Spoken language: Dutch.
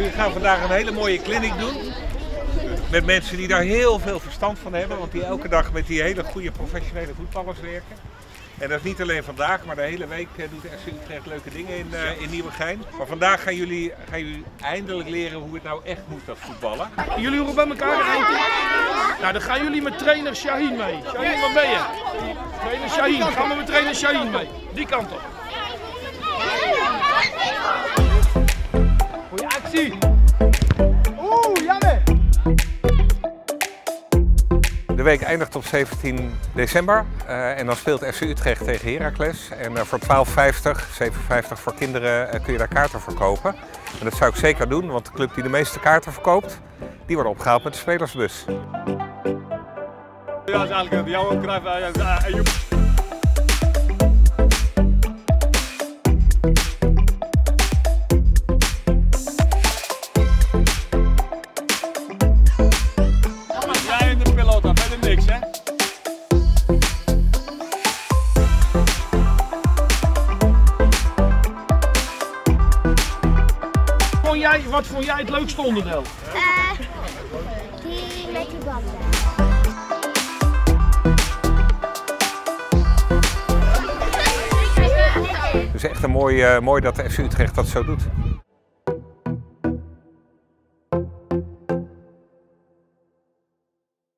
gaan vandaag een hele mooie clinic doen. Met mensen die daar heel veel verstand van hebben, want die elke dag met die hele goede professionele voetballers werken. En dat is niet alleen vandaag, maar de hele week eh, doet FC Utrecht leuke dingen in, uh, in Nieuwegein. Maar vandaag gaan jullie, gaan jullie eindelijk leren hoe het nou echt moet, dat voetballen. Jullie horen bij elkaar eentje? Nou, dan gaan jullie met trainer Shaheen mee. Shaheen, waar ben je? Trainer Shaheen, gaan we met trainer Shaheen mee. Die kant op. Oeh, jammer! De week eindigt op 17 december uh, en dan speelt FC Utrecht tegen Heracles. En uh, voor 12,50, 7,50 voor kinderen uh, kun je daar kaarten verkopen. En dat zou ik zeker doen, want de club die de meeste kaarten verkoopt, die wordt opgehaald met de spelersbus. Ja, dat is eigenlijk jouw kruif. Jij, wat vond jij het leukste onderdeel? Uh, die met die banden. Dus echt een mooi, uh, mooi dat de FC Utrecht dat zo doet.